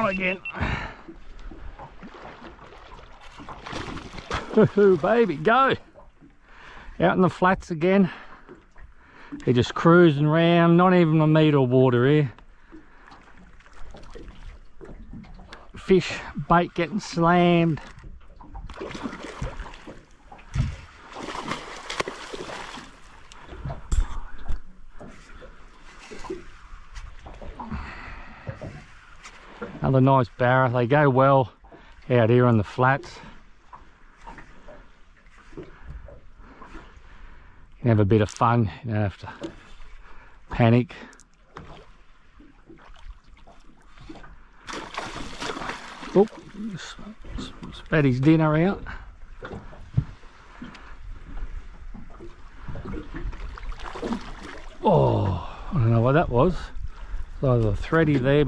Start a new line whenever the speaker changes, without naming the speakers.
On again. Baby, go. Out in the flats again. They're just cruising around, not even a metre of water here. Fish, bait getting slammed. Another nice barra. They go well out here on the flats. You can have a bit of fun. You don't have to panic. Oh, spat his dinner out. Oh, I don't know what that was. So the thready there